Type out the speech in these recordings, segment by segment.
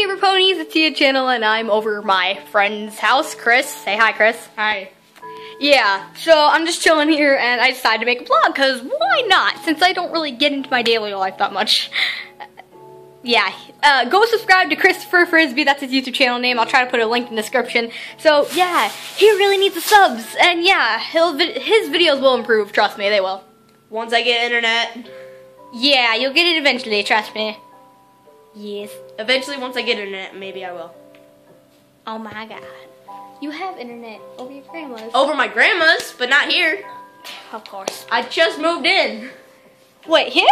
favorite ponies, it's Tia Channel, and I'm over my friend's house, Chris. Say hi, Chris. Hi. Yeah, so I'm just chilling here, and I decided to make a vlog, because why not? Since I don't really get into my daily life that much. yeah, uh, go subscribe to Christopher Frisbee, that's his YouTube channel name. I'll try to put a link in the description. So, yeah, he really needs the subs, and yeah, he'll his videos will improve, trust me, they will. Once I get internet. Yeah, you'll get it eventually, trust me. Yes. Eventually, once I get internet, maybe I will. Oh my god. You have internet over your grandma's. Over my grandma's, but not here. Of course. I just moved in. Wait, here?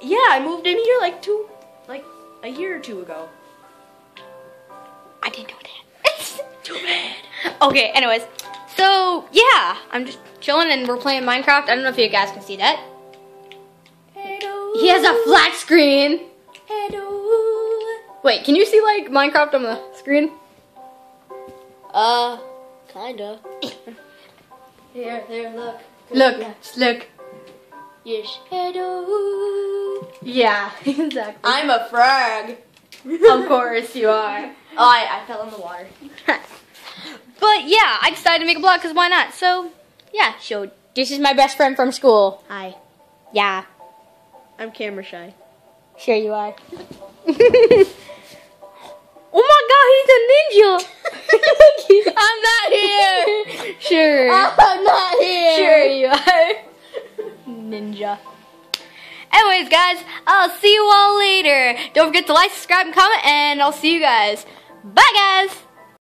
Yeah, I moved in here like two, like a year or two ago. I didn't know that. Too bad. Okay, anyways. So, yeah, I'm just chilling and we're playing Minecraft. I don't know if you guys can see that. He has a flat screen. Wait, can you see like Minecraft on the screen? Uh, kinda. here, there, look. Look, look. Yes. Yeah, exactly. I'm a frog. of course you are. Oh, I, I fell in the water. but yeah, I decided to make a blog because why not? So, yeah, so this is my best friend from school. Hi. Yeah. I'm camera shy. Sure you are. My god, he's a ninja! I'm not here! Sure. I'm not here! Sure you are. Ninja. Anyways, guys, I'll see you all later. Don't forget to like, subscribe, and comment, and I'll see you guys. Bye, guys!